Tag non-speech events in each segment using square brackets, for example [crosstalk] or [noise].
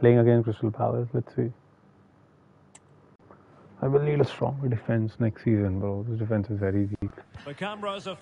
playing against Crystal Palace. Let's see. I will need a stronger defense next season, bro. This defense is very weak. The cameras are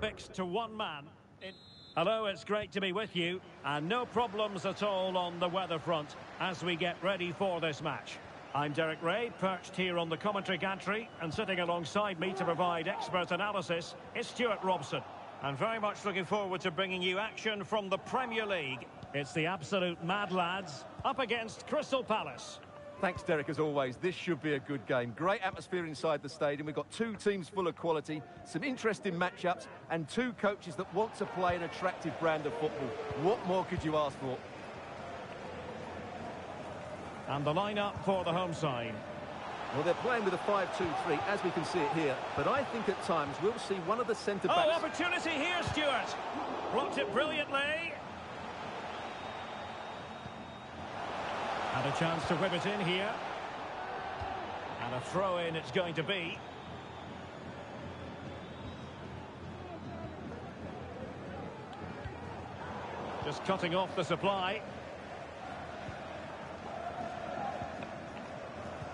fixed to one man. It... Hello, it's great to be with you. And no problems at all on the weather front as we get ready for this match. I'm Derek Ray, perched here on the commentary gantry, and sitting alongside me to provide expert analysis is Stuart Robson. And very much looking forward to bringing you action from the Premier League. It's the absolute mad lads up against Crystal Palace. Thanks, Derek, as always. This should be a good game. Great atmosphere inside the stadium. We've got two teams full of quality, some interesting matchups, and two coaches that want to play an attractive brand of football. What more could you ask for? And the lineup for the home side. Well, they're playing with a 5-2-3, as we can see it here. But I think at times we'll see one of the centre-backs... Oh, opportunity here, Stuart. Blocked it brilliantly. And a chance to whip it in here. And a throw in it's going to be. Just cutting off the supply.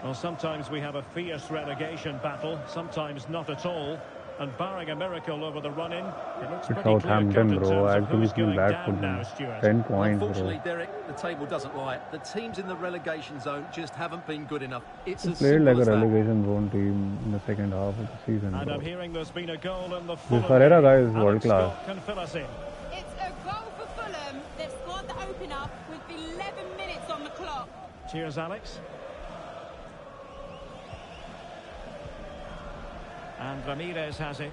Well, sometimes we have a fierce relegation battle, sometimes not at all. And barring a miracle over the run-in, it looks pretty Southampton, bro. Actually, going back for now, them. Ten points, Unfortunately, bro. Derek, the table doesn't lie. The teams in the relegation zone just haven't been good enough. It's He as played simple like a as that. relegation zone team in the second half of the season, And. I'm hearing there's been a goal in the This Fulham Herrera game. guy is world class. Can fill us in. It's a goal for Fulham. They've scored the opener with 11 minutes on the clock. Cheers, Alex. And Ramirez has it.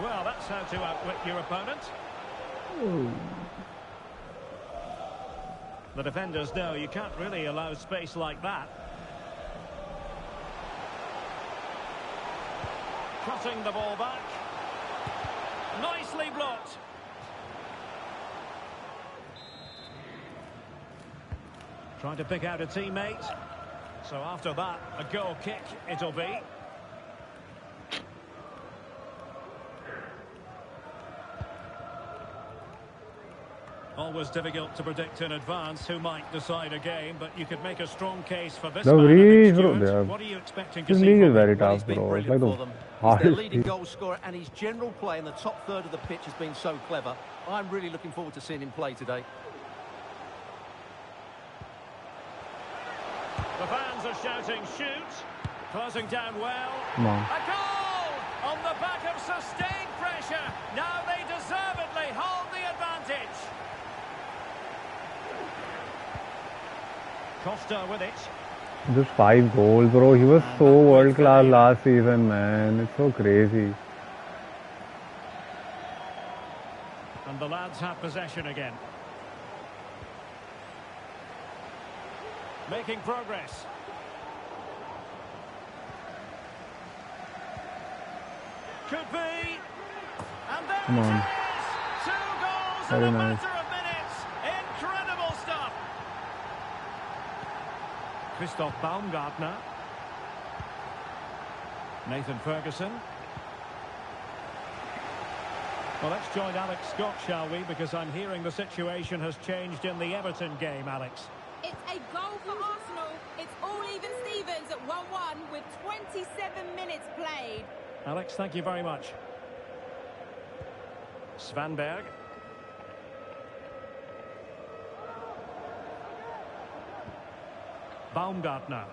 Well, that's how to outwit your opponent. The defenders know you can't really allow space like that. Cutting the ball back. Nicely blocked. Trying to pick out a teammate. So after that, a goal kick it'll be. Always difficult to predict in advance who might decide a game, but you could make a strong case for this The man, I Greece, think, bro, Stuart. they are- What are you expecting to This see league is very tough, been bro. It's like for the them. He's their hardest leading [laughs] league. goal scorer and his general play in the top third of the pitch has been so clever. I'm really looking forward to seeing him play today. The fans are shouting, shoot. Closing down well. Come on. A goal! On the back of sustained pressure. Now they deservedly hold the advantage. Costa with it. Just five goals, bro. He was so world class last season, man. It's so crazy. And the lads have possession again. Making progress. Could be. And there Come on. is. Two goals Very in a nice. matter of minutes. Incredible stuff. Christoph Baumgartner. Nathan Ferguson. Well, let's join Alex Scott, shall we? Because I'm hearing the situation has changed in the Everton game, Alex. It's a goal for Arsenal. It's all even Stevens at 1-1 with 27 minutes played. Alex, thank you very much. Svanberg. Baumgartner.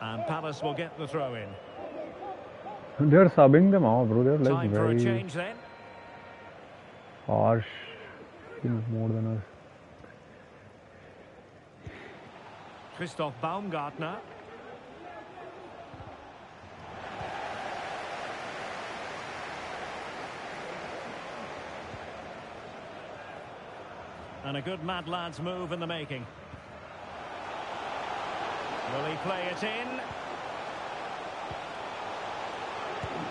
And Palace will get the throw in. They're subbing them out, bro. They're like Time for a change then. harsh. More than us. Christoph Baumgartner. And a good Mad Lads move in the making. Will he play it in?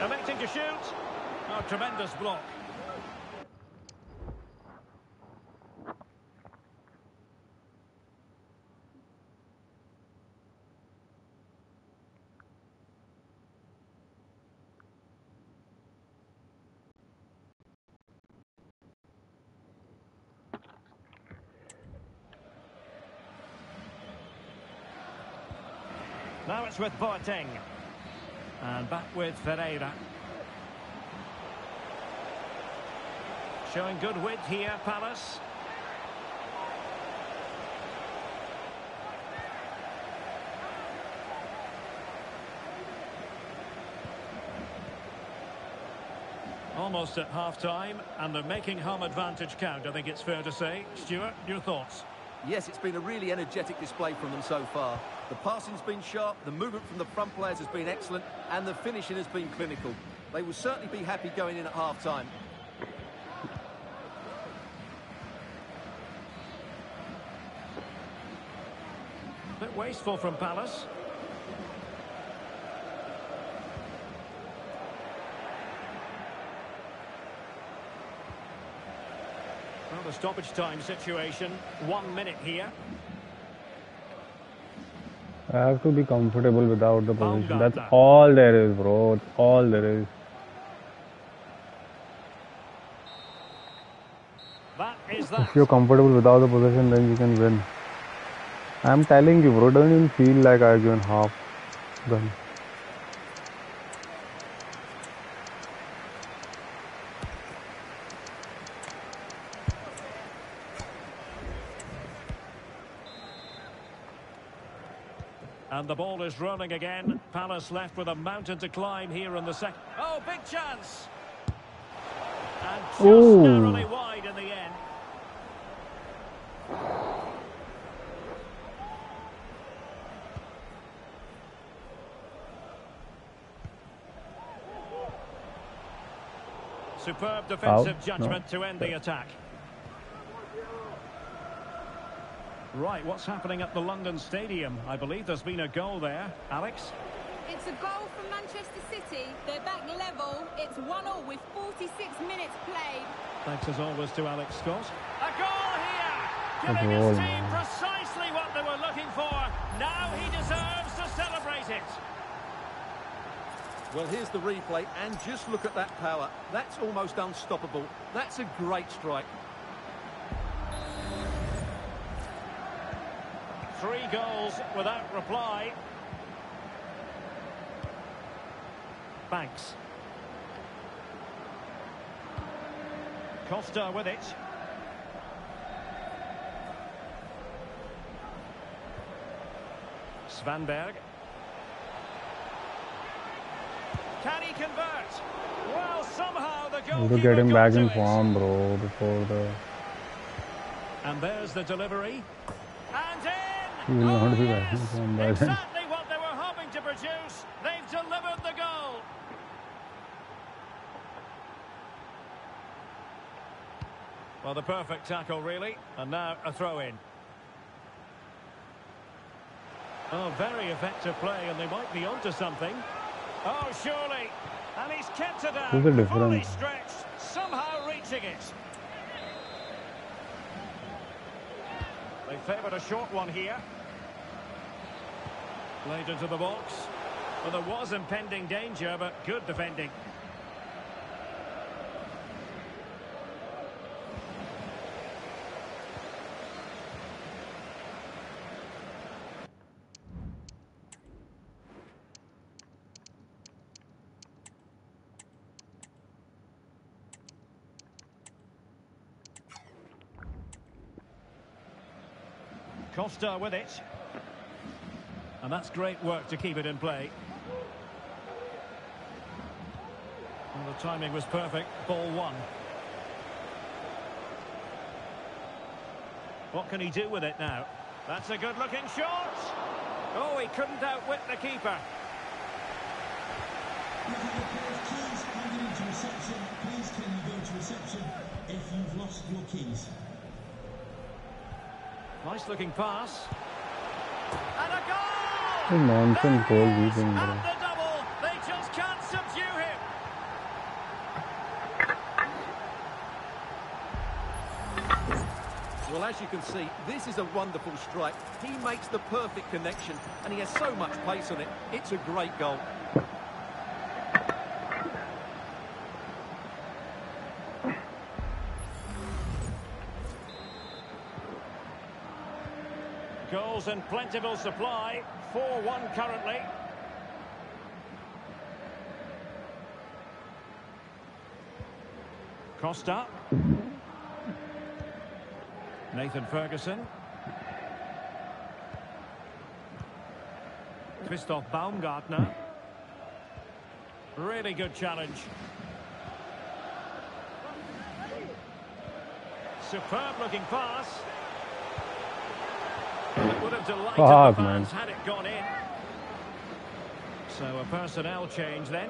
Electing to shoot. Oh, tremendous block. It's with Boateng. And back with Ferreira. Showing good width here, Palace. Almost at half-time, and they're making home advantage count, I think it's fair to say. Stuart, your thoughts? Yes, it's been a really energetic display from them so far. The passing's been sharp, the movement from the front players has been excellent, and the finishing has been clinical. They will certainly be happy going in at half-time. A Bit wasteful from Palace. Stoppage time situation. One minute here. I have to be comfortable without the position. That's all there is, bro. That's all there is. That is that. If you're comfortable without the possession, then you can win. I'm telling you, bro. Don't even feel like I've given half gun. And the ball is running again. Palace left with a mountain to climb here in the second. Oh, big chance! And just Ooh. narrowly wide in the end. Superb defensive judgment No. to end the attack. Right, what's happening at the London Stadium? I believe there's been a goal there. Alex? It's a goal for Manchester City. They're back level. It's 1-0 with 46 minutes played. Thanks as always to Alex Scott. A goal here! Giving his team precisely what they were looking for. Now he deserves to celebrate it. Well, here's the replay, and just look at that power. That's almost unstoppable. That's a great strike. Three goals without reply. Banks. Costa with it. Svanberg. Can he convert? Well, somehow the goalkeeper to get him back in form, bro, before the. And there's the delivery. And will oh, not be back yes! form by then. Exactly what they were hoping to produce. They've delivered the goal. Well, the perfect tackle, really. And now a throw-in. Oh, very effective play, and they might be onto something. Oh, surely. And he's kept it out. Who's Fully stretched, somehow reaching it. They favoured a short one here. Played into the box. Well, there was impending danger, but good defending. Costa with it. And that's great work to keep it in play. Well, the timing was perfect. Ball one. What can he do with it now? That's a good-looking shot. Oh, he couldn't outwit the keeper. If you've lost your keys? Nice-looking pass. And a goal! What nonsense goal There he we is, think, and bro. the double. They just can't subdue him. Well, as you can see, this is a wonderful strike. He makes the perfect connection, and he has so much pace on it. It's a great goal. Goals in plentiful supply. 4-1 currently. Costa. Nathan Ferguson. Christoph Baumgartner. Really good challenge. Superb looking pass. It would have delighted Fuck, man. had it gone in. So a personnel change then.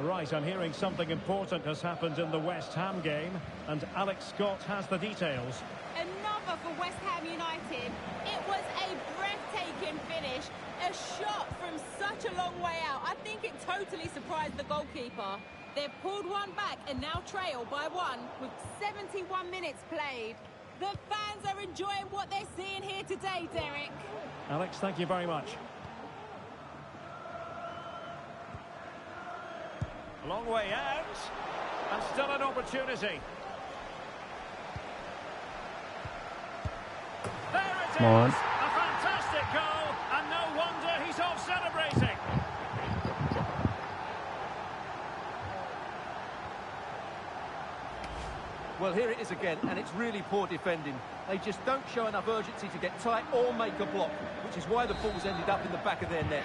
Right, I'm hearing something important has happened in the West Ham game, and Alex Scott has the details. Another for West Ham United. It was a breathtaking finish. A shot from such a long way out. I think it totally surprised the goalkeeper. They've pulled one back and now trail by one with 71 minutes played. The fans are enjoying what they're seeing here today, Derek. Alex, thank you very much. A Long way out, and still an opportunity. There it is! Come on. A fantastic goal, and no wonder he's off celebrating. Well, here it is again, and it's really poor defending. They just don't show enough urgency to get tight or make a block, which is why the ball's ended up in the back of their net.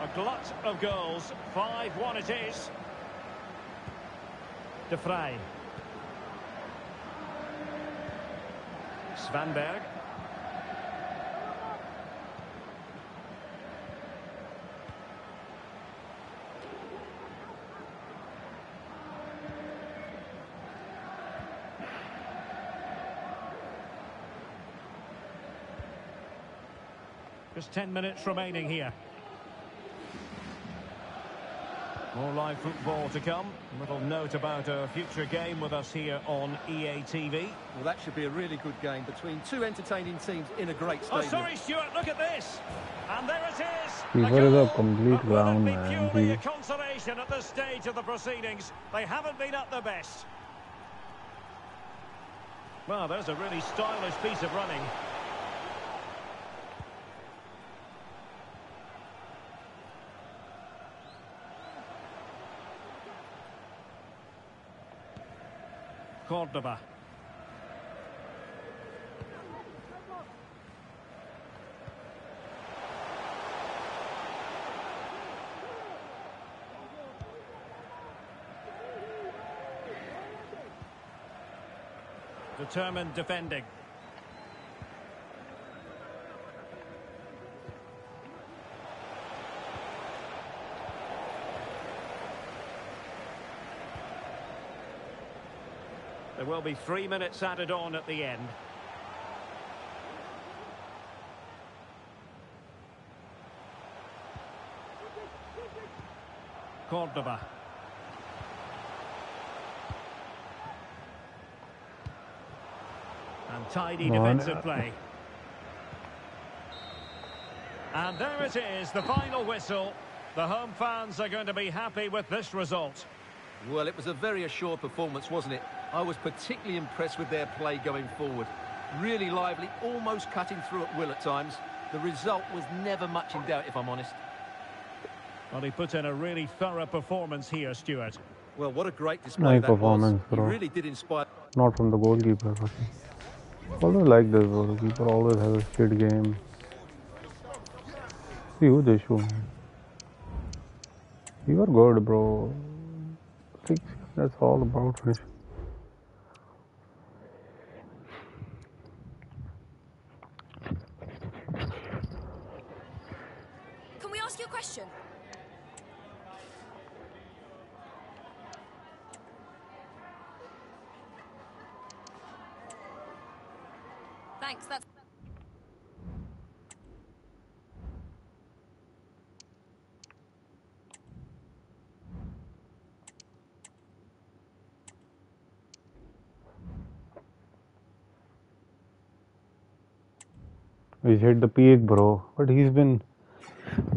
A glut of goals. 5-1 it is. De Vrij. Svanberg. Just 10 minutes remaining here. More live football to come. A little note about a future game with us here on EA TV. Well, that should be a really good game between two entertaining teams in a great stadium. Oh, stadium. sorry, Stuart, look at this. And there it is. Keeper a is a goal. complete But will ground it be man. purely a consolation at this stage of the proceedings? They haven't been at their best. Well, there's a really stylish piece of running. Cordoba. Determined defending. There will be three minutes added on at the end. Cordoba. And tidy Come on. defensive play. And there it is, the final whistle. The home fans are going to be happy with this result. Well, it was a very assured performance, wasn't it? I was particularly impressed with their play going forward. Really lively, almost cutting through at will at times. The result was never much in doubt, if I'm honest. Well, he put in a really thorough performance here, Stuart. Well, what a great display Nice that was. performance, He really did inspire. Not from the goalkeeper. But always like this, bro. The keeper always has a shit game. Huge issue, man. You are good, bro. Six, that's all about finish. Can we ask you a question? Thanks, that's... He's hit the peak, bro. But he's been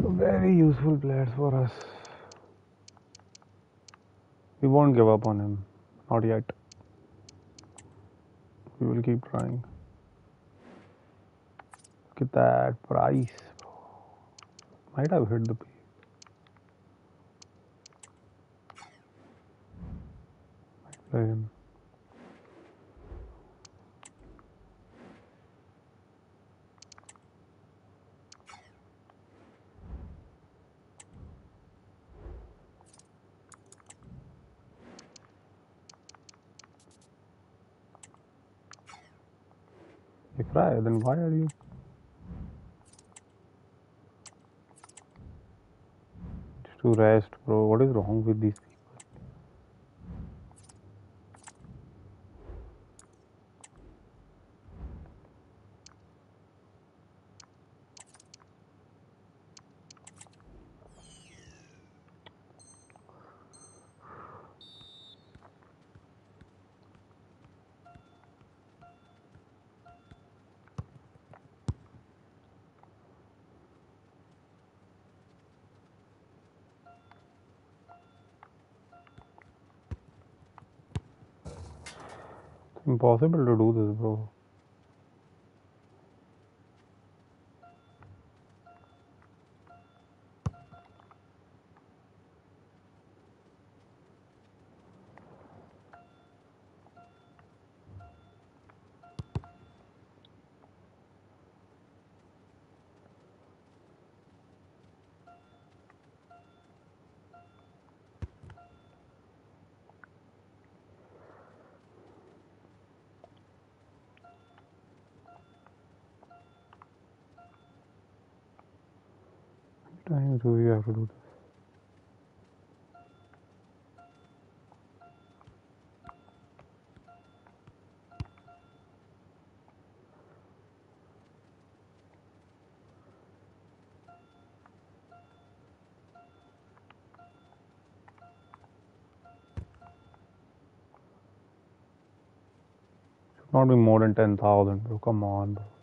a very useful player for us. We won't give up on him. Not yet. We will keep trying. Look at that price, bro. Might have hit the peak. Might him. Right, then why are you? Just to rest, bro. What is wrong with these? Impossible to do this, bro. How do this? Should not be more than 10,000, bro. Come on, bro.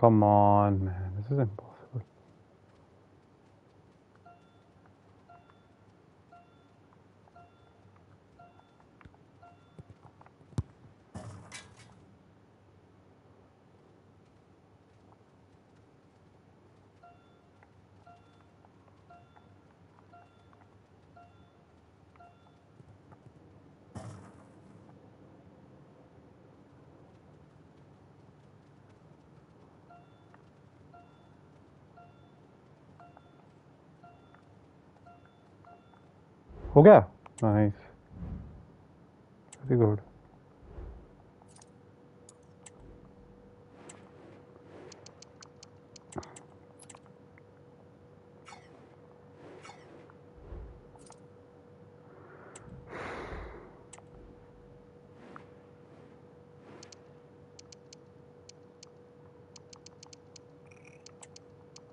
Come on, man. This is impossible. हो गया nice very good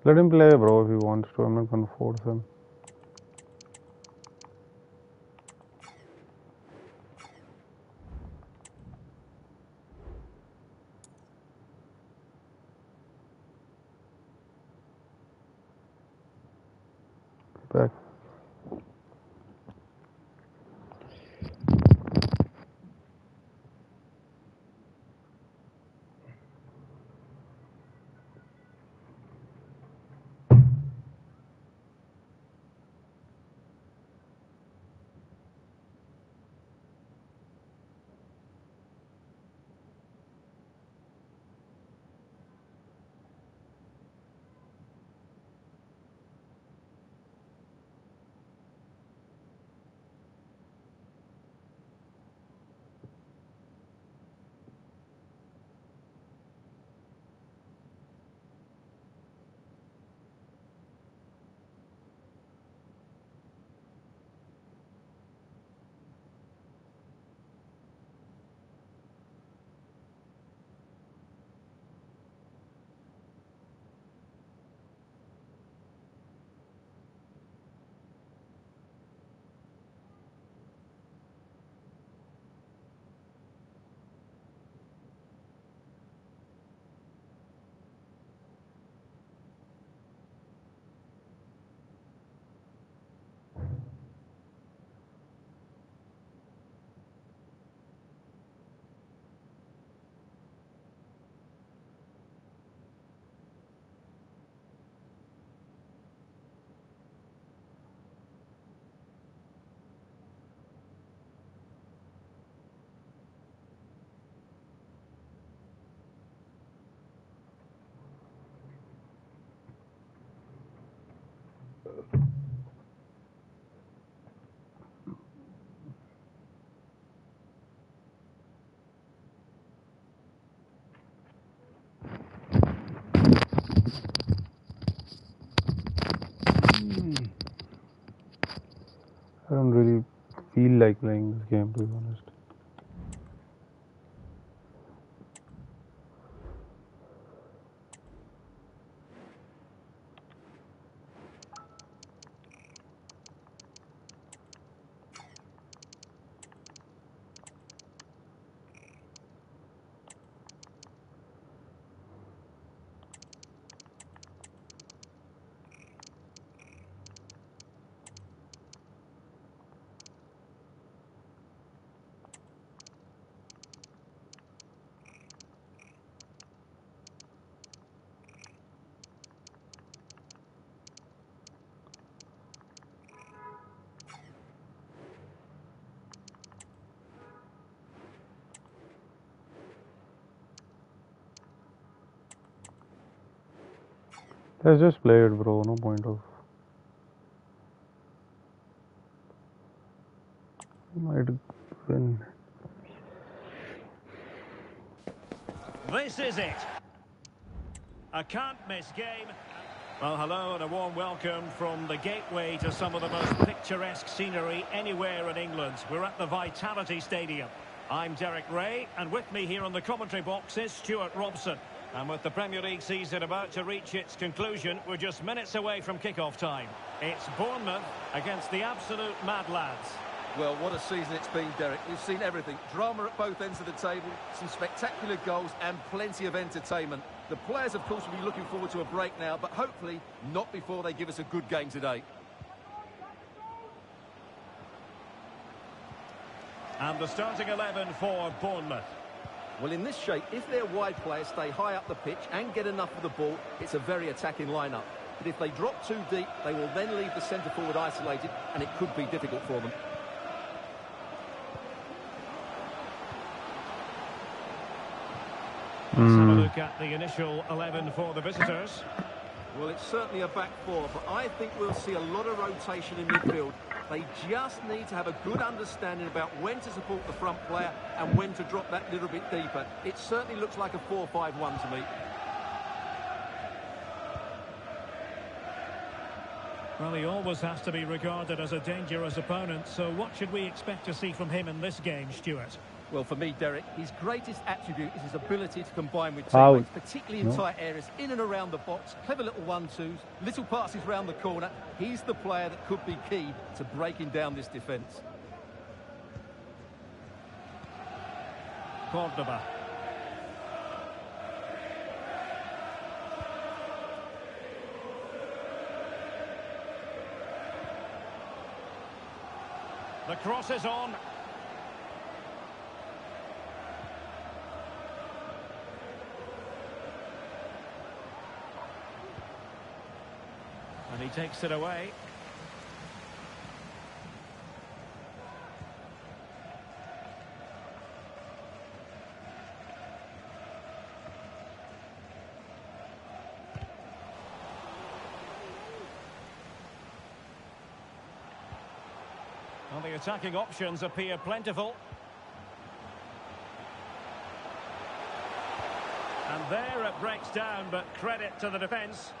Let him play, bro, if he wants to. I'm not gonna force him. Hmm. I don't really feel like playing this game to be honest. Let's just play it, bro. No point of. Might win. This is it. A can't-miss game. Well, hello and a warm welcome from the gateway to some of the most picturesque scenery anywhere in England. We're at the Vitality Stadium. I'm Derek Ray, and with me here on the commentary box is Stuart Robson. And with the Premier League season about to reach its conclusion, we're just minutes away from kick-off time. It's Bournemouth against the absolute Mad Lads. Well, what a season it's been, Derek. We've seen everything. Drama at both ends of the table, some spectacular goals and plenty of entertainment. The players, of course, will be looking forward to a break now, but hopefully not before they give us a good game today. And the starting 11 for Bournemouth. Well, in this shape, if their wide players stay high up the pitch and get enough of the ball, it's a very attacking lineup. But if they drop too deep, they will then leave the centre forward isolated, and it could be difficult for them. Let's have a hmm. look at the initial 11 for the visitors. Well, it's certainly a back four, but I think we'll see a lot of rotation in midfield. They just need to have a good understanding about when to support the front player and when to drop that little bit deeper. It certainly looks like a 4-5-1 to me. Well, he always has to be regarded as a dangerous opponent, so what should we expect to see from him in this game, Stuart? Well, for me, Derek, his greatest attribute is his ability to combine with Out. teammates, particularly in No. tight areas, in and around the box, clever little one-twos, little passes round the corner. He's the player that could be key to breaking down this defence. Cordoba. The cross is on. He takes it away. Well, the attacking options appear plentiful. And there it breaks down, but credit to the defence.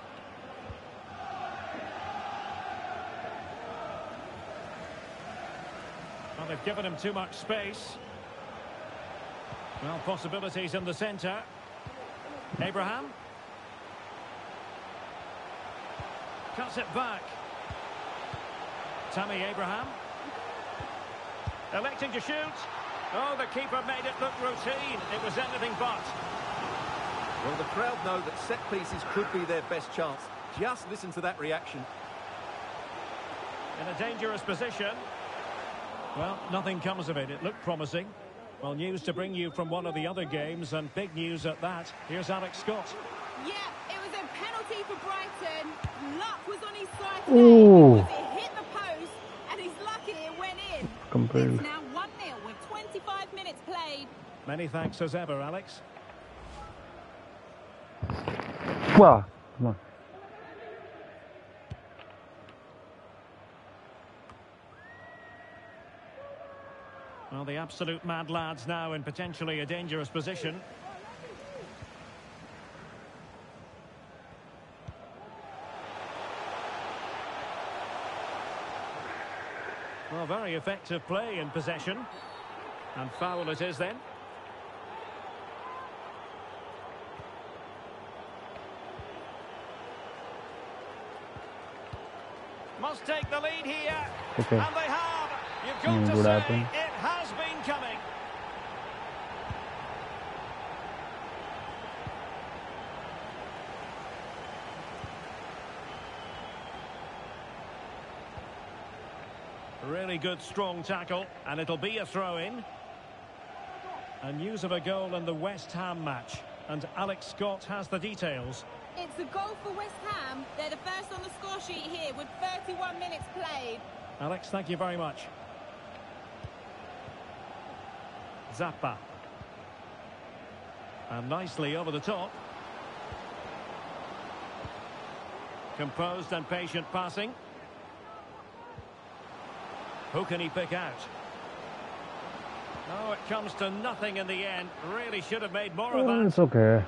Well, they've given him too much space. Well, possibilities in the centre. Abraham. Cuts it back. Tammy Abraham. Electing to shoot. Oh, the keeper made it look routine. It was anything but. Well, the crowd know that set pieces could be their best chance. Just listen to that reaction. In a dangerous position. Well, nothing comes of it. It looked promising. Well, news to bring you from one of the other games, and big news at that. Here's Alex Scott. Yeah, it was a penalty for Brighton. Luck was on his side Ooh. today because it hit the post, and he's lucky it went in. Compelled. It's now 1-0 with 25 minutes played. Many thanks as ever, Alex. Wow. Come on. Well, the absolute mad lads now in potentially a dangerous position. Well, very effective play in possession. And foul it is then. Must take the lead here. Okay. And they have. You've got to say happen. it has been coming. Really good strong tackle and it'll be a throw-in. And news of a goal in the West Ham match. And Alex Scott has the details. It's a goal for West Ham. They're the first on the score sheet here with 31 minutes played. Alex, thank you very much. Zappa. And nicely over the top. Composed and patient passing. Who can he pick out? No, it comes to nothing in the end. Really should have made more of Oh, that. it's okay.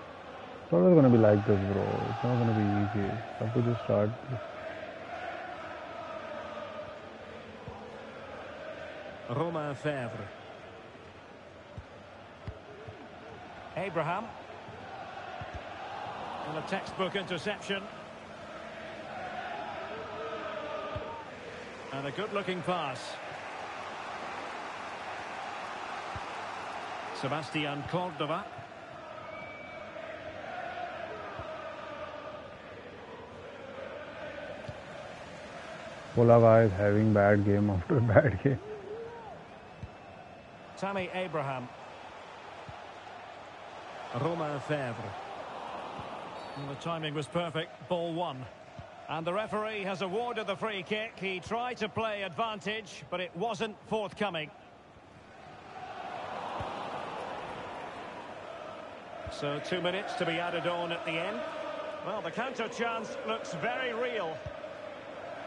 It's always gonna be like this, bro. It's not gonna be easy. Have to just start. Romain Faivre. Abraham. And a textbook interception. And a good-looking pass. Sebastian Cordova. Pola guy is having bad game after bad game. Tammy Abraham. Romain Faivre. And the timing was perfect. Ball one. And the referee has awarded the free kick. He tried to play advantage, but it wasn't forthcoming. So two minutes to be added on at the end. Well, the counter chance looks very real.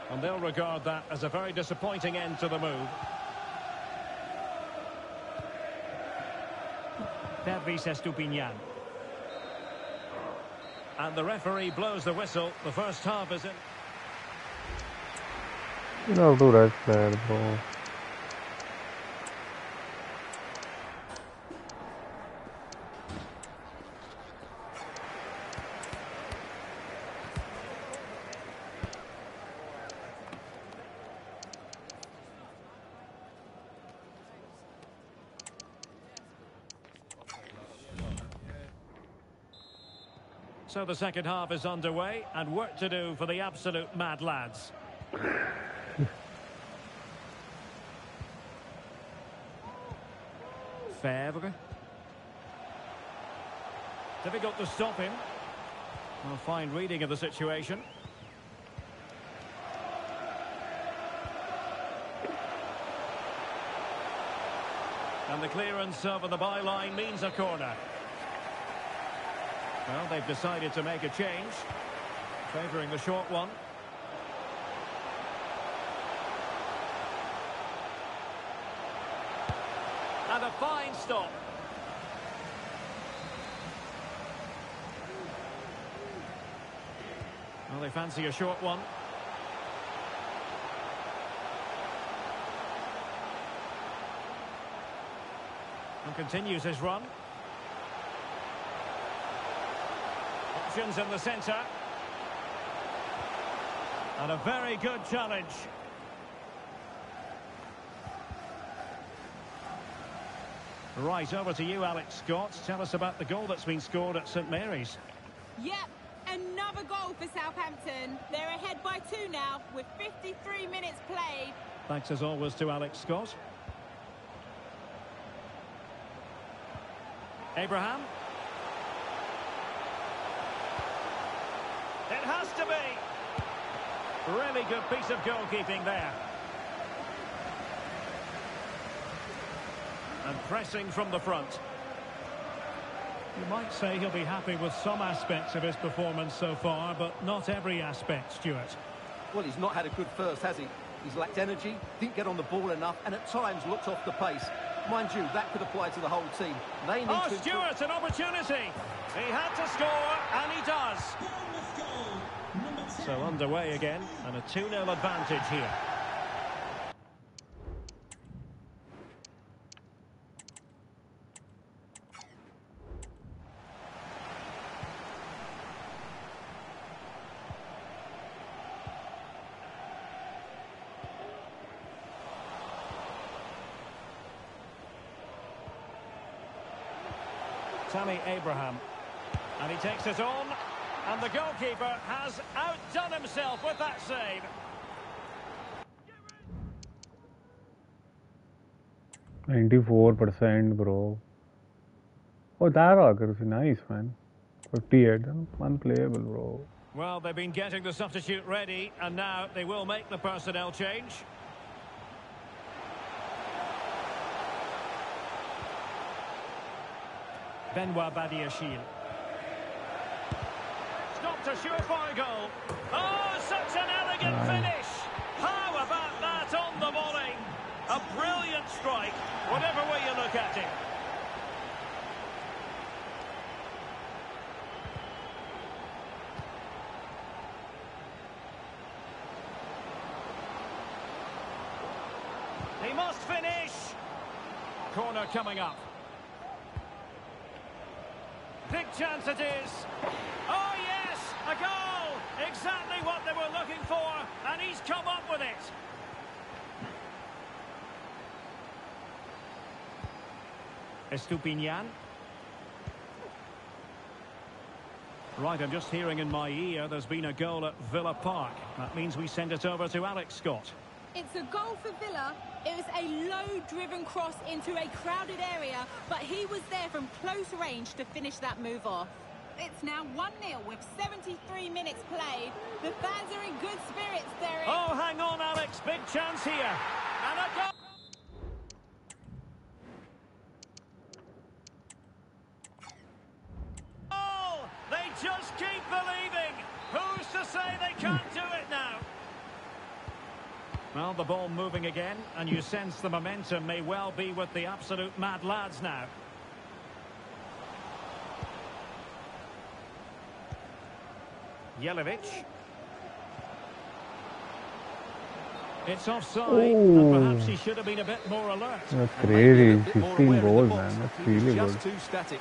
And they'll regard that as a very disappointing end to the move. Pervis Estupiñán. And the referee blows the whistle. The first half is in. You don't have to rest So the second half is underway and work to do for the absolute mad lads. Faivre. Difficult to stop him. Well, fine reading of the situation. And the clearance over the byline means a corner. Well, they've decided to make a change, favouring the short one. And a fine stop. Well, they fancy a short one. And continues his run. Options in the centre. And a very good challenge. Right, over to you, Alex Scott. Tell us about the goal that's been scored at St Mary's. Yep, another goal for Southampton. They're ahead by two now with 53 minutes played. Thanks as always to Alex Scott. Abraham. It has to be. Really good piece of goalkeeping there. And pressing from the front. You might say he'll be happy with some aspects of his performance so far, but not every aspect, Stuart. Well, he's not had a good first, has he? He's lacked energy, didn't get on the ball enough, and at times looked off the pace. Mind you, that could apply to the whole team. They need Oh, to... Stuart, an opportunity. He had to score, and he does. Bournemouth goal. Number 10. So underway again, and a 2-0 advantage here. Tammy Abraham. And he takes it on. The goalkeeper has outdone himself with that save. Ninety-four percent, bro. Oh, that accuracy, nice, man. Fifty-eight, unplayable, bro. Well, they've been getting the substitute ready, and now they will make the personnel change. Benoit Badiashile. Stopped a surefire goal. Oh, such an elegant finish! How about that on the volley? A brilliant strike, whatever way you look at it. He must finish. Corner coming up. Big chance it is. Oh, a goal. Exactly what they were looking for, and he's come up with it. Estupiñán. Right, I'm just hearing in my ear there's been a goal at Villa Park. That means we send it over to Alex Scott. It's a goal for Villa. It was a low-driven cross into a crowded area, but he was there from close range to finish that move off. It's now 1-0 with 73 minutes played. The fans are in good spirits, Derek. Oh, hang on, Alex. Big chance here. And a goal. Oh, They just keep believing. Who's to say they can't do it now? Well, the ball moving again, and you sense the momentum may well be with the absolute mad lads now. Jelevic. It's offside, and perhaps he should have been a bit more alert. That's And maybe a crazy. 15 aware in the goals, man. That's He was really just good. too static.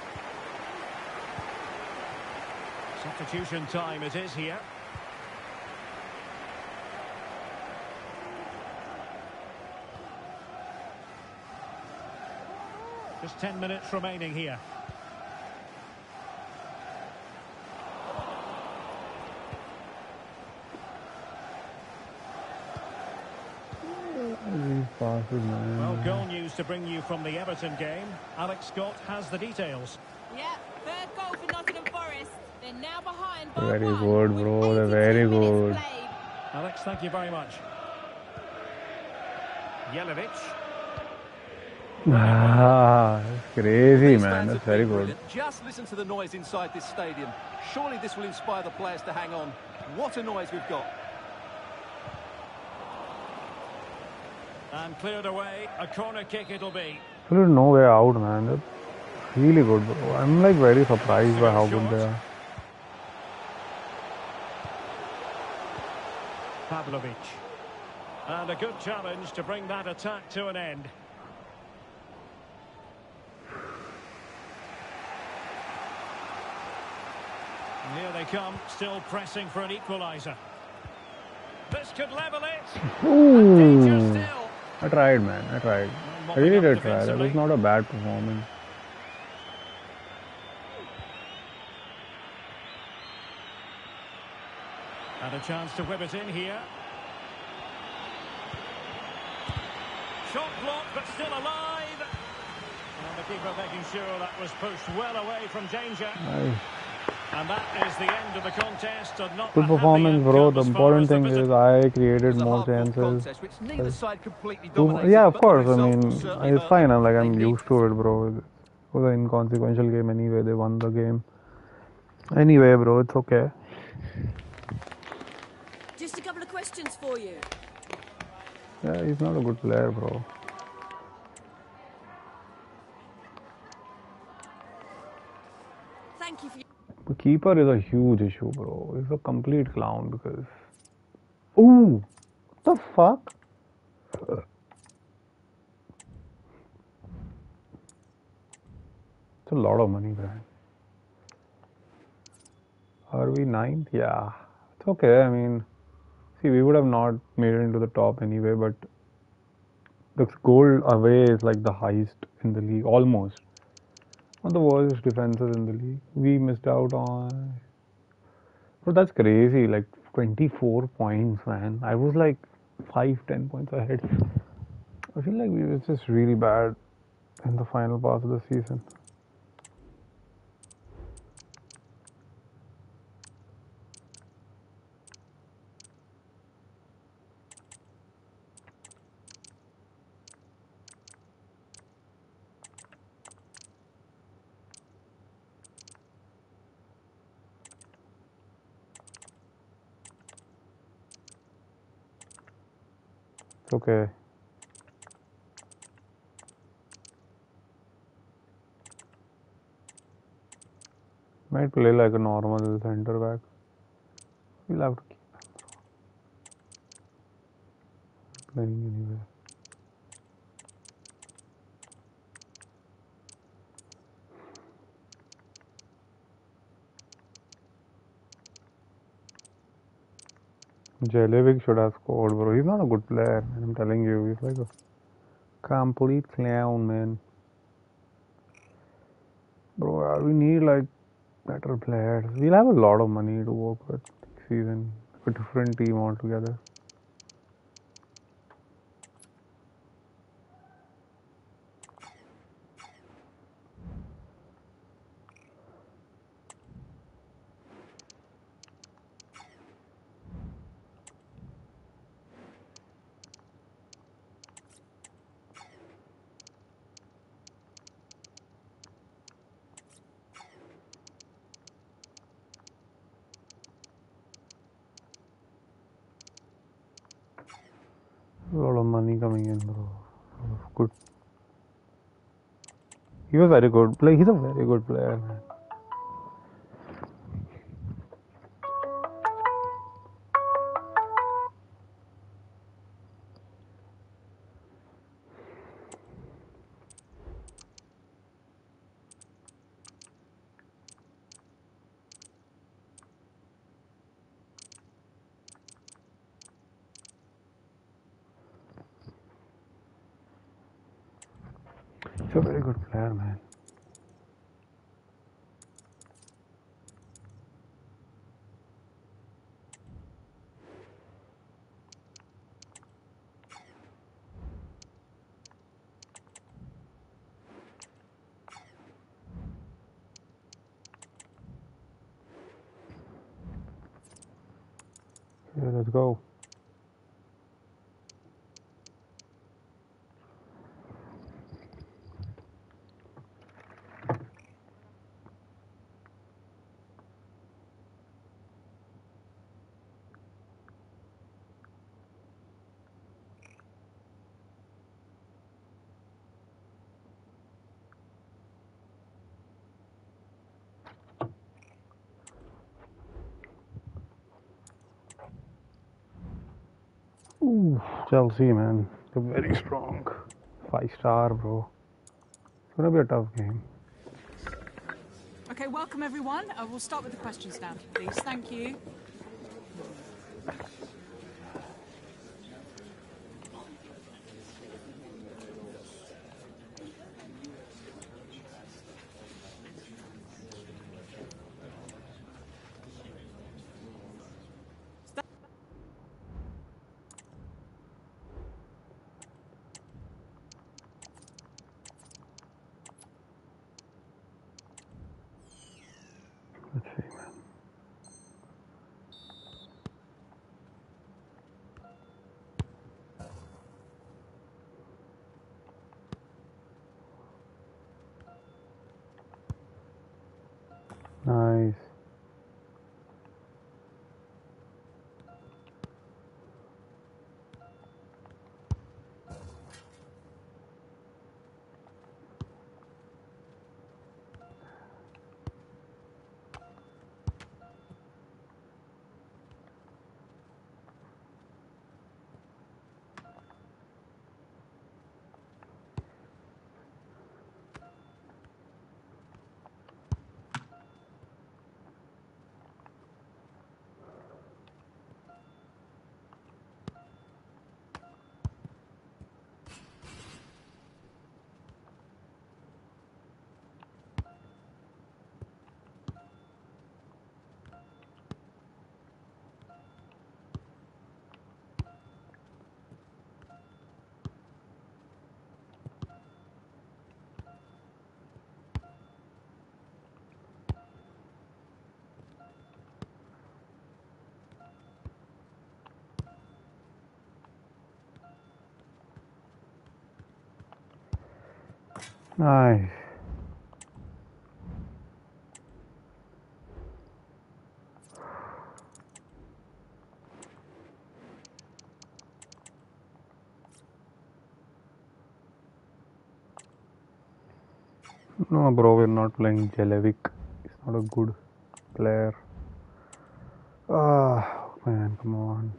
Substitution time it is here. Just 10 minutes remaining here. These passes, man. Well, goal news to bring you from the Everton game. Alex Scott has the details. Yeah, third goal for Nottingham Forest. They're now behind by Very one good, bro. They're very good. Alex, thank you very much. Jelevic. Ah, that's crazy, man. That's very good. Just listen to the noise inside this stadium. Surely this will inspire the players to hang on. What a noise we've got. And cleared away. A corner kick it'll be. There's no way out, man. That's really good, bro. I'm like very surprised by how good they are. Pavlovic. And a good challenge to bring that attack to an end. And here they come, still pressing for an equaliser. This could level it. Danger Ooh. I tried, man. I tried. I really did try. That was not a bad performance. And a chance to whip it in here. Shot blocked, but still alive. And the keeper making sure that was pushed well away from danger. Nice. Good a happy performance, bro. outcome The as far important as the thing is I created It was a more hard-fought chances. contest, side completely Two- dominated, yeah, of course. I mean, it's fine. I'm like I'm used to it, bro. It was an inconsequential game anyway. They won the game. Anyway, bro, it's okay. Just a couple of questions for you. Yeah, he's not a good player, bro. Thank you for your... The keeper is a huge issue, bro. He's a complete clown because. Ooh! The fuck? It's a lot of money, man. Are we ninth? Yeah. It's okay. I mean, see, we would have not made it into the top anyway, but the goal away is like the highest in the league, almost. One of the worst defenses in the league. We missed out on. But that's crazy. Like 24 points, man. I was like 5, 10 points ahead. I feel like we were just really bad in the final part of the season. Okay. Might play like a normal center back. We'll have to keep him playing anyway. Jelevic should have scored, bro. He's not a good player. I'm telling you. He's like a complete clown, man. Bro, uh, we need like better players. We'll have a lot of money to work with season. A different team altogether. A lot of money coming in, bro. Lot of Good. He was very good. Play. He's a very good player, man. He's a very good player, man. Okay, let's go. Ooh, Chelsea, man. They're very strong. Five star, bro. It's gonna be a tough game. Okay, welcome everyone. Uh, we'll start with the questions now, please. Thank you. Ay. No, bro, we're not playing Jelevic. He's not a good player. Ah, man, come on.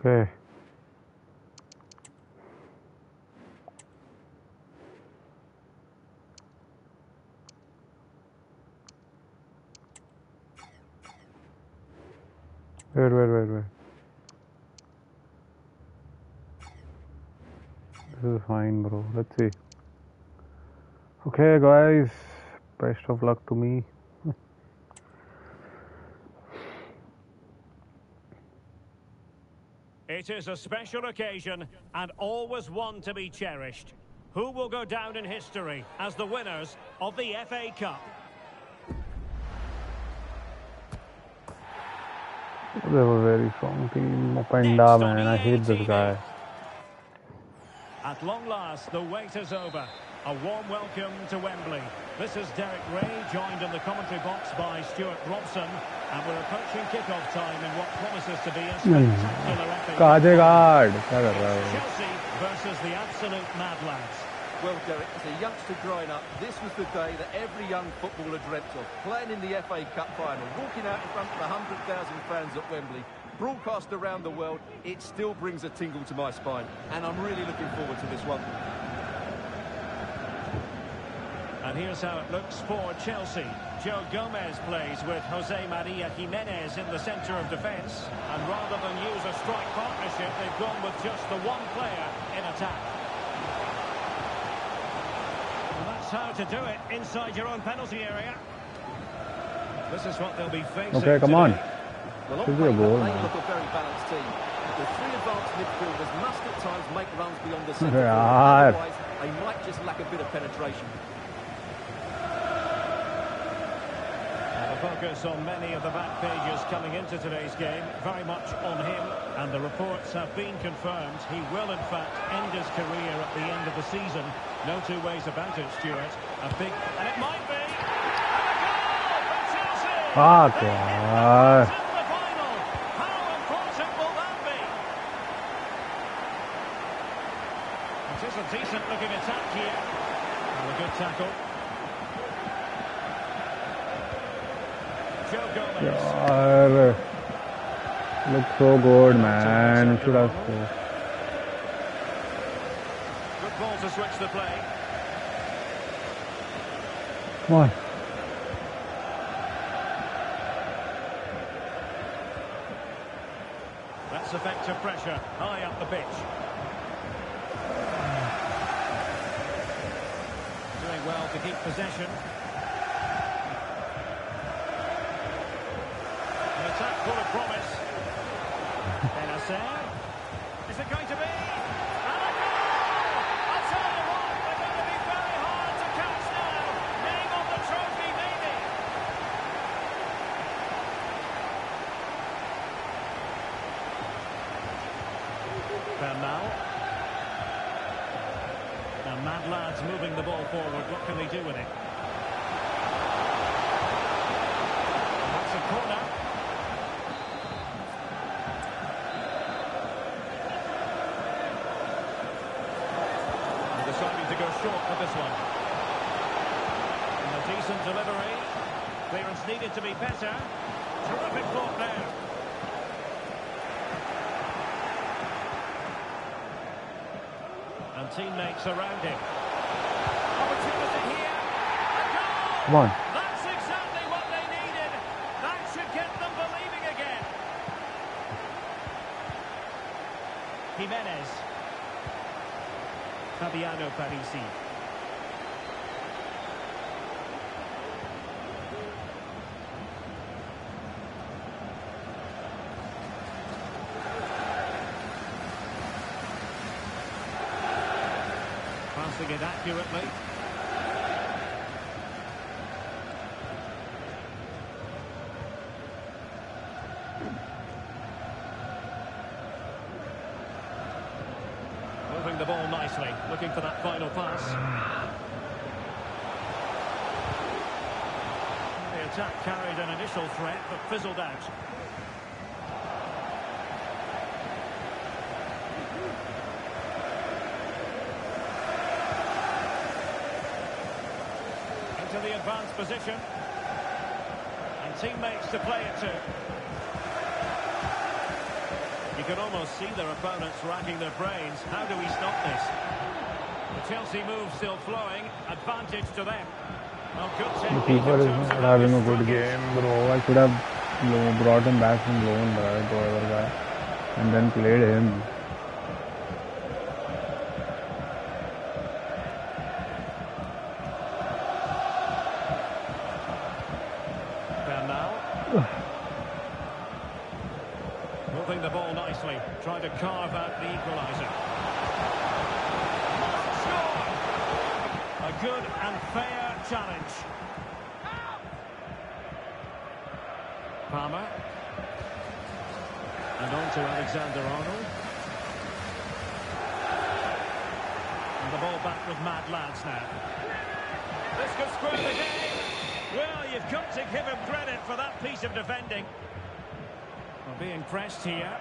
Okay. Wait, wait, wait. This is fine, bro. Let's see. Okay, guys. Best of luck to me. [laughs] It is a special occasion and always one to be cherished. Who will go down in history as the winners of the FA Cup? They were very strong team. Openda, man, I hate this guy. At long last, the wait is over. A warm welcome to Wembley. This is Derek Ray, joined in the commentary box by Stuart Robson, and we're approaching kickoff time in what promises to be a spectacular epic. Chelsea versus the absolute Mad Lads. Well, Derek, as a youngster growing up, this was the day that every young footballer dreamt of. Playing in the FA Cup final, walking out in front of 100,000 fans at Wembley, broadcast around the world, it still brings a tingle to my spine. And I'm really looking forward to this one. And here's how it looks for Chelsea. Joe Gomez plays with José María Giménez in the centre of defence. And rather than use a strike partnership, they've gone with just the one player in attack. And that's how to do it inside your own penalty area. This is what they'll be facing Okay, come on. today. Well, on Should be a goal, they look a very balanced team. The three advanced midfielders must at times make runs beyond the [laughs] centre. Yeah. Otherwise, they might just lack a bit of penetration. And the focus on many of the back pages coming into today's game, very much on him, and the reports have been confirmed. He will, in fact, end his career at the end of the season. No two ways about it, Stuart. A big, and it might be. And a goal for Chelsea! Fuck, They yaar. get in the final. How important will that be? It is a decent-looking attack here. And a good tackle. Joe Gomez. यार look so good man should have scored. Good ball to switch the play. come on That's effective pressure high up the pitch. Doing well to keep possession. An attack full of promise. Is it going to be? I tell you what, they're going to be very hard to catch now. Name the trophy, maybe. Bernal. Now, Mad Lads moving the ball forward. What can they do with it? And that's a corner. And deciding to go short with this one. And a decent delivery. Clearance needed to be better. Terrific thought there. And teammates around him. Opportunity here. Come on That's exactly what they needed. That should get them believing again. Giménez. Fabiano Parisi. Accurately. Moving the ball nicely, looking for that final pass. The attack carried an initial threat, but fizzled out. Advanced position. And teammates to play it to. You can almost see their opponents racking their brains. How do we stop this? The Chelsea move still flowing. Advantage to them. Well, good keeper is not having a good game, bro. I should have brought him back from loan, right, other guy, and then played him. Bernal. Moving the ball nicely, trying to carve out the equaliser. Score! A good and fair challenge. Palmer. And on to Alexander Arnold. And the ball back with Mad Lads now. This could screw the game. Well, you've got to give him credit for that piece of defending. Well, being pressed here.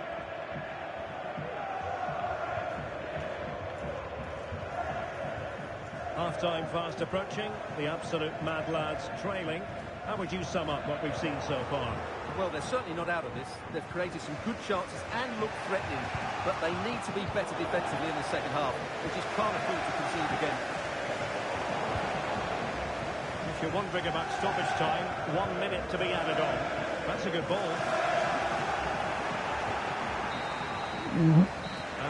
Half-time fast approaching. The absolute Mad Lads trailing. How would you sum up what we've seen so far? Well, they're certainly not out of this. They've created some good chances and look threatening, but they need to be better defensively in the second half. They just can't afford to concede again. If you're wondering about stoppage time, one minute to be added on. That's a good ball. And the referee's whistle.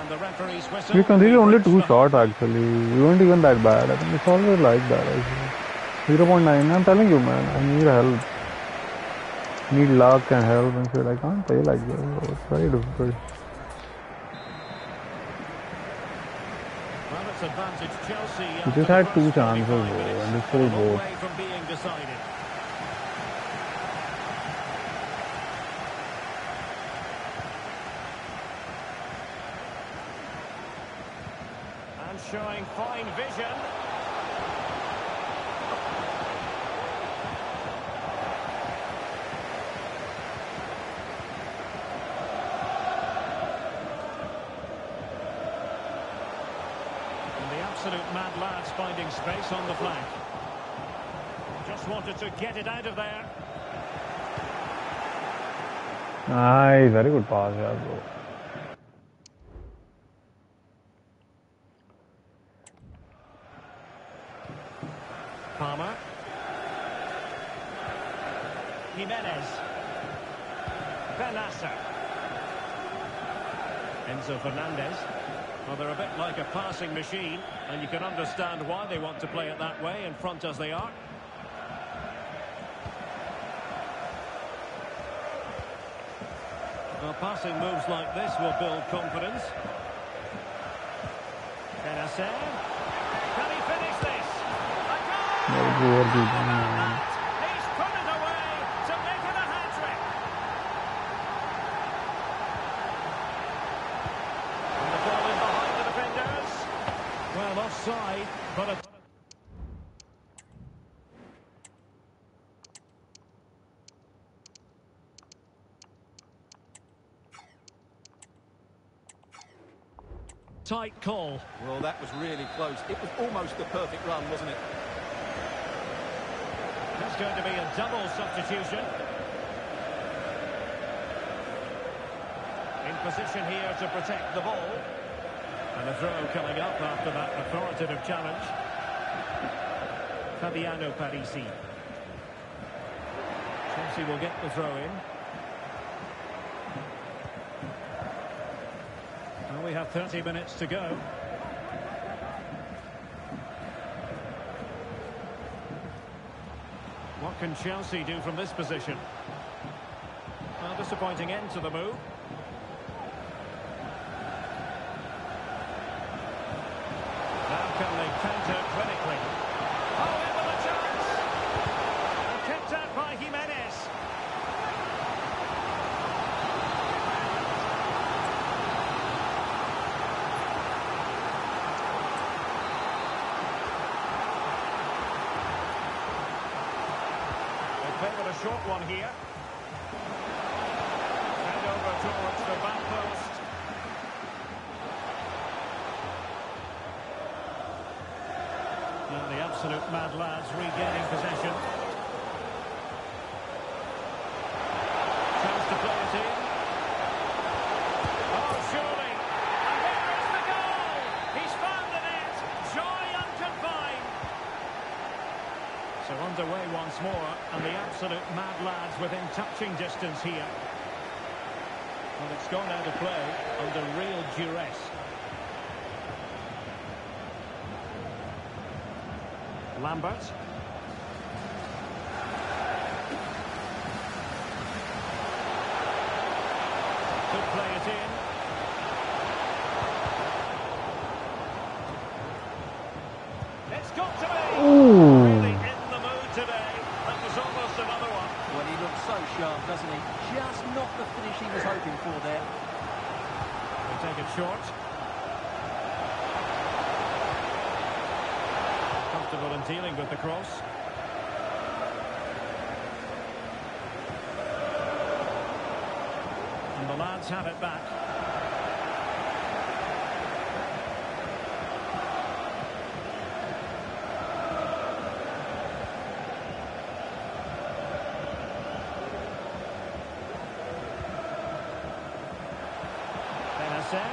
We conceded only two shots actually. We weren't even that bad. I think it's always like that. Actually. 0.9. I'm telling you, man. I need help. Need luck and help and shit. I can't play like this. It's very difficult. Well, it's advantage Chelsea. We just had two chances, 45 bro, and they still A long both. way from being decided. And showing fine vision. And the absolute mad lads finding space on the flank. Just wanted to get it out of there. Nice. Very good pass, yeah, bro. Enzo Fernandez. Well, they're a bit like a passing machine, and you can understand why they want to play it that way, in front as they are. Well, passing moves like this will build confidence. Bennacer. Can he finish this? A goal! Very poor keeping, man. He's put it away to make it a hat-trick. And the ball in behind the defenders. Well, offside, but a... Tight call. Well, that was really close. It was almost the perfect run, wasn't it? There's going to be a double substitution. In position here to protect the ball. And a throw coming up after that authoritative challenge. Fabiano Parisi. Chelsea will get the throw in. Well, we have 30 minutes to go. What can Chelsea do from this position? Well, disappointing end to the move. Now can they counter clinically. Oh, in with a chance! And kept out by Giménez. They play with a short one here. And over towards the back post. And the absolute mad lads regaining possession. Chance to play it in. Oh, surely. And here is the goal. He's found the net. Joy unconfined. So underway once more, and the absolute mad lads within touching distance here. Well, it's gone out of play under real duress. Lambert. Could play it in. It's got to be. Ooh. Really in the mood today. That was almost another one. Well, he looks so sharp, doesn't he? Just not the finish he was hoping for there. They take it short. Comfortable in dealing with the cross. And the lads have it back. Bennacer.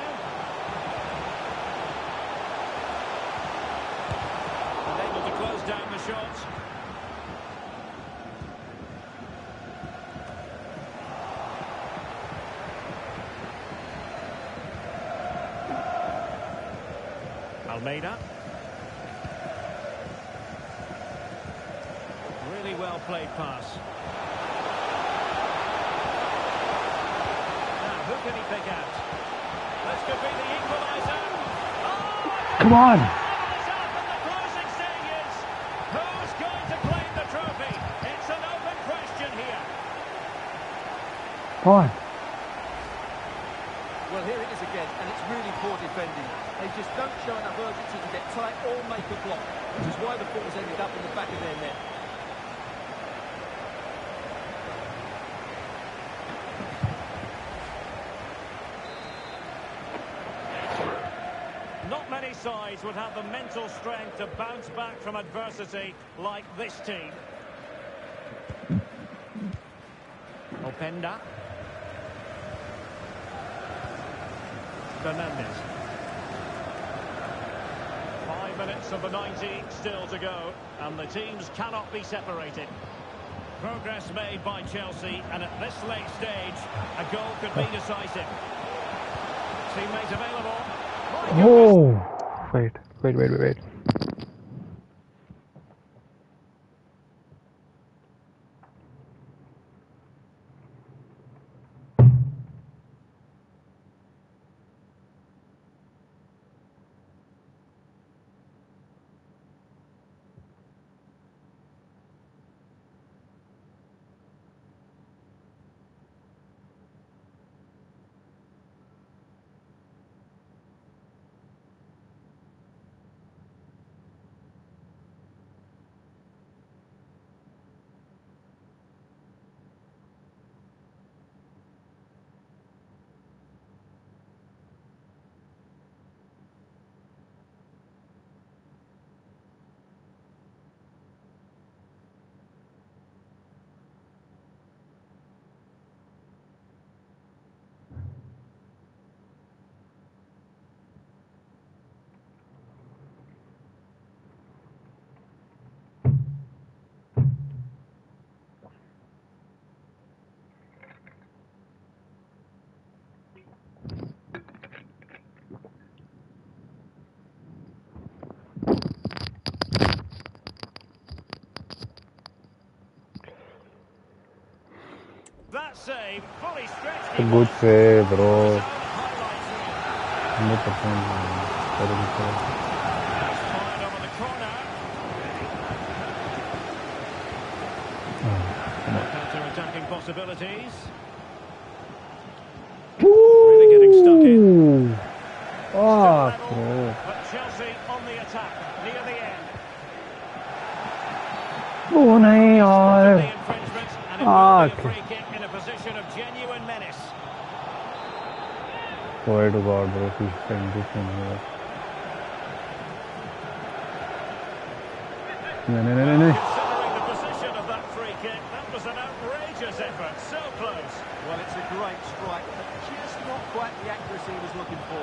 Unable to close down the shot. Almeida. Well pass. Now, who can he pick out? This could be the equaliser. Oh, Come on. It's up in the closing stages. Who's going to claim the trophy? It's an open question here. Come on. Well, here it is again, and it's really poor defending. They just don't show enough urgency to get tight or make a block, which is why the ball's ended up in the back of their net. Not many sides would have the mental strength to bounce back like this team. Openda. Fernandez. Five minutes of the 90 still to go, and the teams cannot be separated. Progress made by Chelsea, and at this late stage, a goal could be decisive. Teammates available. Oh. Wait, wait, wait, wait, wait. good save, bro. Counter-attacking possibilities. Really getting stuck in. Oh, but Chelsea on the attack near the end. Oh, नहीं यार. Ah, Swear to God, bro, if he send this in here. No, no, no, no, no. Considering the position of that free kick, that was an outrageous effort. So close. Well, it's a great strike, but just not quite the accuracy he was looking for.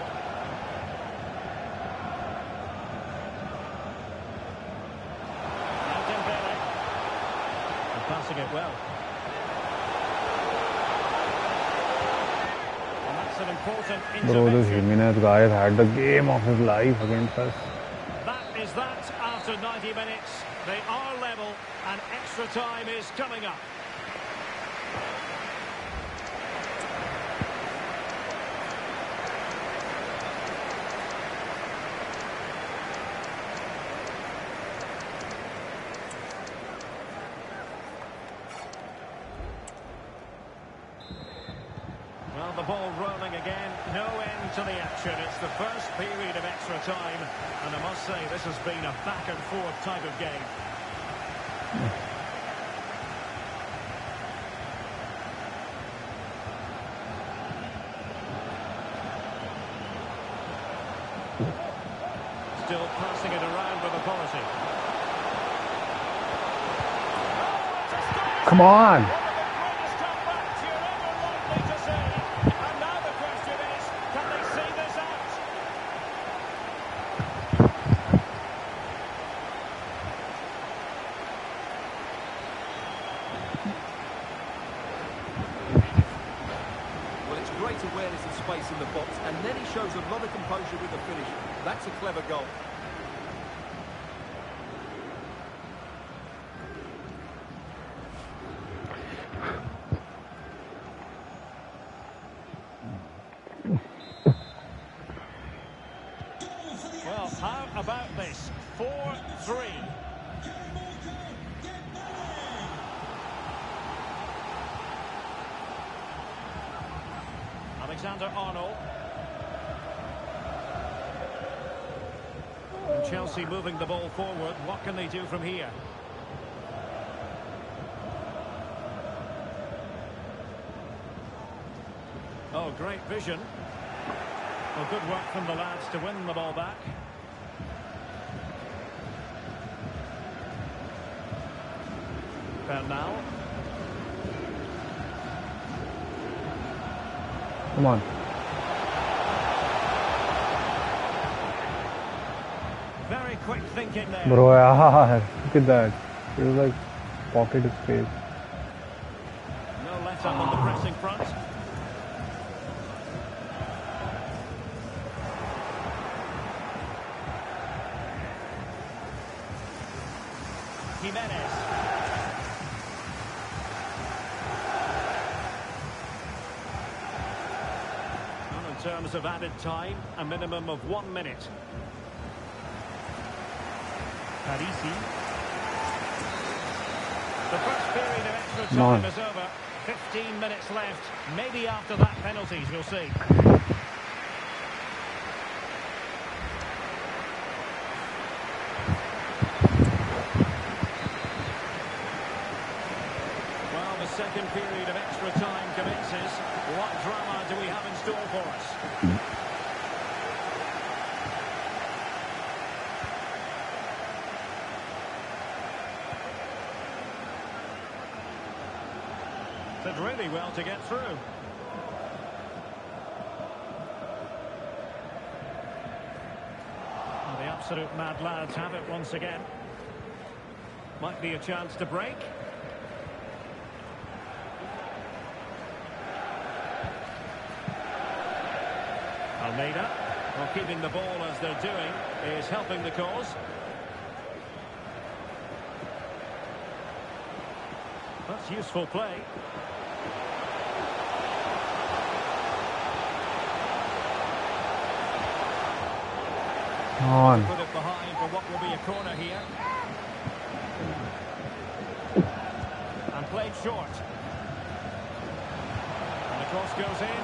Now Dembele. And passing it well. And that's an important Bro, this. Giménez guy has had the game of his life against us. That is that after 90 minutes. They are level and extra time is coming up. Well, the ball rolling again. No end to the action. It's the first period of extra time. And I must say, this has been a back and forth type of game. Still passing it around with authority. Come on. One of the greatest comebacks you're ever likely to see. And now the question is, can they see this out? Well, it's great awareness of space in the box, and then he shows a lot of composure with the finish. That's a clever goal. Well, how about this? 4-3. Alexander Arnold. And Chelsea moving the ball forward. What can they do from here? Oh, great vision. Well, good work from the lads to win the ball back. Bernal. Come on. Very quick thinking there. Bro, yaar. [laughs] Ah, look at that. It was like pocket space. No let up on the pressing front. Giménez. Well, in terms of added time, a minimum of one minute. Parisi. The first period of extra time is over. 15 minutes left. Maybe after that penalties, we'll see. Well, the second period of extra time commences. What drama do we have in store for us? Did really well to get through. Well, the absolute mad lads have it once again. Might be a chance to break. Almeida, well, keeping the ball as they're doing is helping the cause. That's useful play. Come on. Put it behind for what will be a corner here. And played short. The Cross goes in.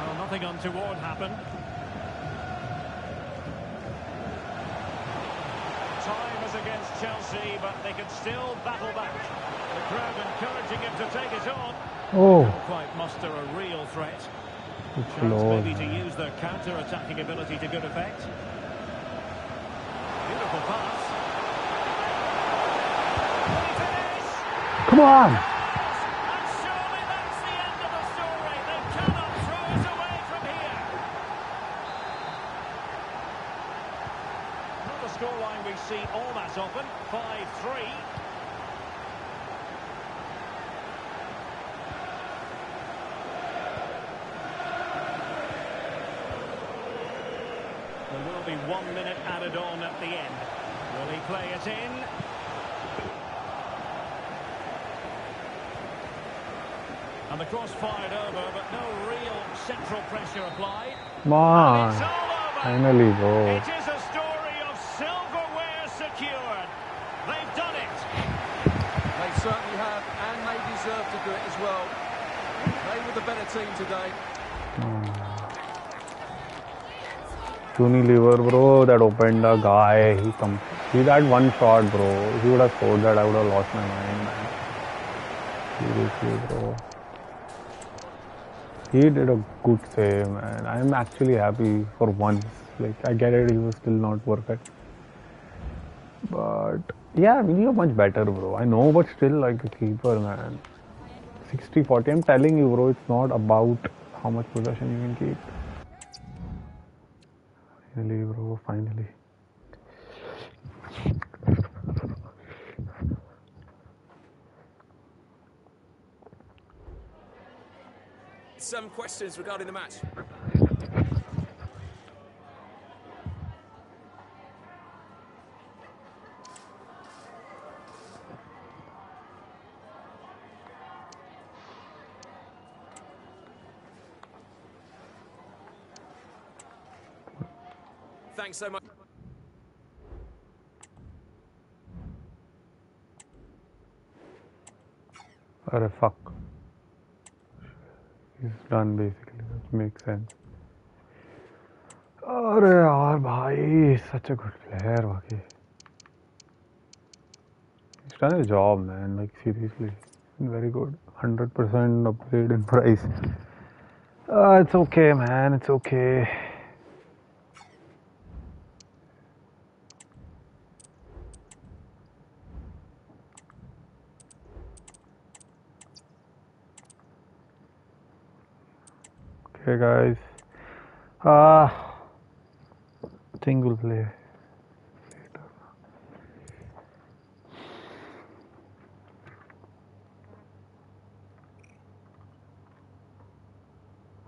Well, nothing untoward happened. Is Chelsea, but they can still battle back. The crowd encouraging him to take it on. Oh, quite muster a real threat. it's Chance maybe to use their counter-attacking ability to good effect. Beautiful pass. Will he finish? Come on! And surely that's the end of the story. They cannot throw it away from here. Not a scoreline we see all that often. 5-3. There will be one minute added on at the end. Will he play it in? And the cross fired over, but no real central pressure applied. Come on! Finally, bro. It is a story of silverware secured. They've done it. They certainly have, and they deserve to do it as well. They were the better team today. Hmm. Unilever, bro, that opened the guy. He come. He that one shot, bro. He would have scored that, I would have lost my mind, man. Seriously, bro. He did a good save, man. I'm actually happy for once. Like, I get it, he was still not perfect. But, yeah, mean, you're much better, bro. I know, but still, like, a keeper, man. 60 40. I'm telling you, bro, it's not about how much possession you can keep. Finally, bro, finally. Some questions regarding the match. Thanks so much. Arre fuck He's done basically. That makes sense. अरे यार भाई such a good player बाकी. He's done his job man like seriously. Very good. 100% upgrade in price. Uh, it's okay man, it's okay. Okay guys. Uh, I think we'll play.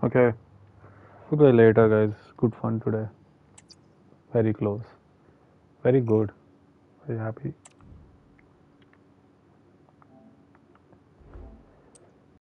Okay. Play later guys. Good fun today. Very close. Very good. Very happy.